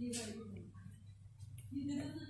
另外一个品牌，你真的是。